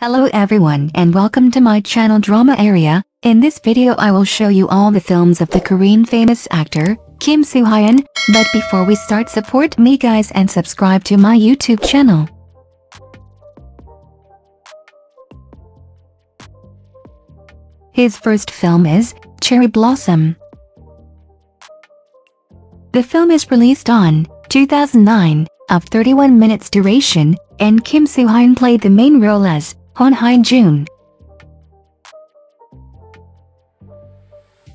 Hello everyone and welcome to my channel Drama Area. In this video I will show you all the films of the Korean famous actor, Kim Soo-hyun. But before we start support me guys and subscribe to my YouTube channel. His first film is Cherry Blossom. The film is released on 2009, of 31 minutes duration, and Kim Soo-hyun played the main role as Hon Hyun-jun.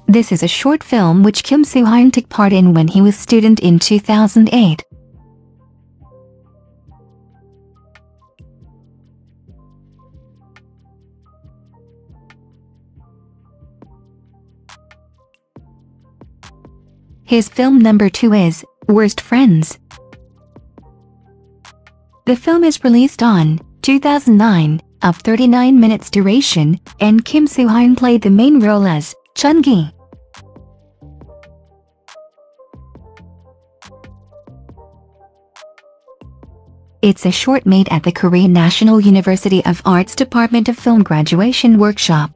This is a short film which Kim Soo-hyun took part in when he was student in 2008. His film number 2 is Worst Friends. The film is released on 2009, of 39 minutes duration, and Kim Soo-hyun played the main role as Chun-gi. It's a short made at the Korean National University of Arts Department of Film Graduation Workshop.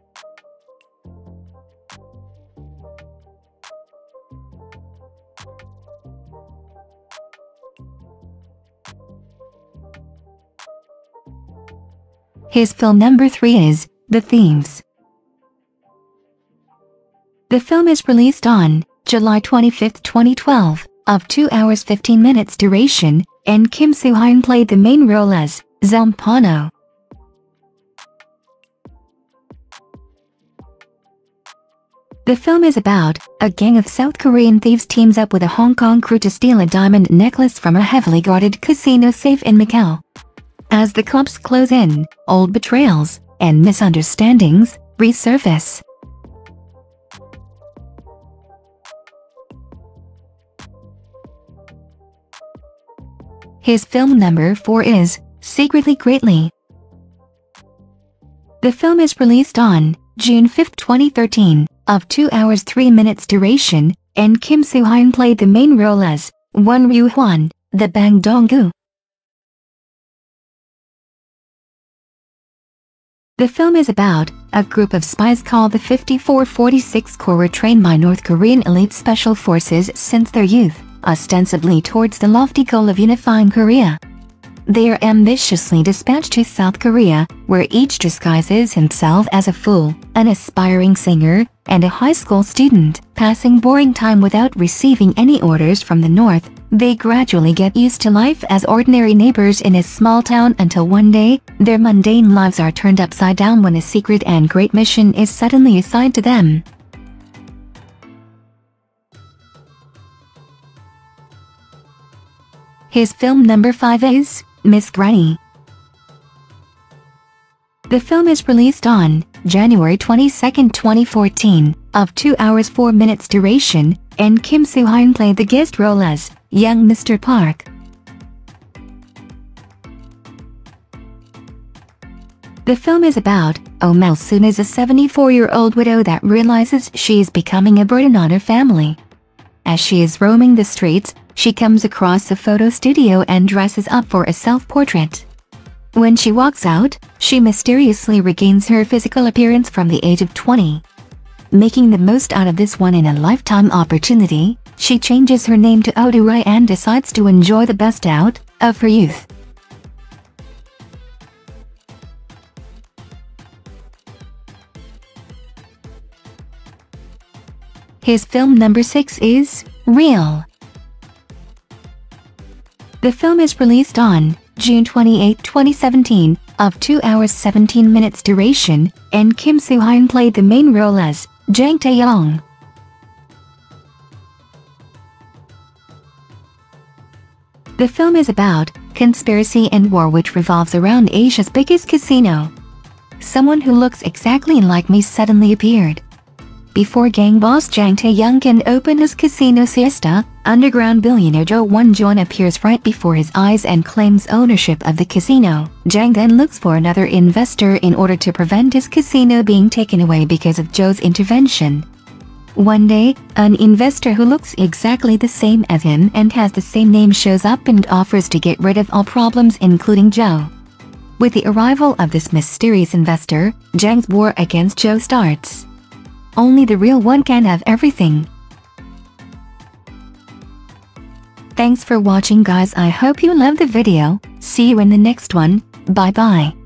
His film number 3 is The Thieves. The film is released on July 25, 2012, of 2 hours 15 minutes duration, and Kim Soo-hyun played the main role as Zampano. The film is about a gang of South Korean thieves teams up with a Hong Kong crew to steal a diamond necklace from a heavily guarded casino safe in Macau. As the clubs close in, old betrayals and misunderstandings resurface. His film number 4 is Secretly Greatly. The film is released on June 5, 2013, of 2 hours 3 minutes duration, and Kim Soo-hyun played the main role as Won Ryu-hwan, the Bang Dong-gu. The film is about a group of spies called the 5446 Corps were trained by North Korean elite special forces since their youth, ostensibly towards the lofty goal of unifying Korea. They are ambitiously dispatched to South Korea, where each disguises himself as a fool, an aspiring singer, and a high school student. Passing boring time without receiving any orders from the North, they gradually get used to life as ordinary neighbors in a small town until one day, their mundane lives are turned upside down when a secret and great mission is suddenly assigned to them. His film number 5 is Miss Granny. The film is released on January 22, 2014, of 2 hours 4 minutes duration, and Kim Soo-hyun played the guest role as young Mr. Park. The film is about Oh Malsoon is a 74-year-old widow that realizes she is becoming a burden on her family. As she is roaming the streets, she comes across a photo studio and dresses up for a self-portrait. When she walks out, she mysteriously regains her physical appearance from the age of 20. Making the most out of this one-in-a-lifetime opportunity, she changes her name to Odurai and decides to enjoy the best out of her youth. His film number 6 is Real. The film is released on June 28, 2017, of 2 hours 17 minutes duration, and Kim Soo-hyun played the main role as Jang Tae-young. The film is about conspiracy and war which revolves around Asia's biggest casino. Someone who looks exactly like me suddenly appeared. Before gang boss Jang Tae-young can open his casino siesta, underground billionaire Jo Won-jun appears right before his eyes and claims ownership of the casino. Jang then looks for another investor in order to prevent his casino being taken away because of Jo's intervention. One day, an investor who looks exactly the same as him and has the same name shows up and offers to get rid of all problems including Jo. With the arrival of this mysterious investor, Jang's war against Jo starts. Only the real one can have everything. Thanks for watching guys I hope you loved the video, see you in the next one, bye bye.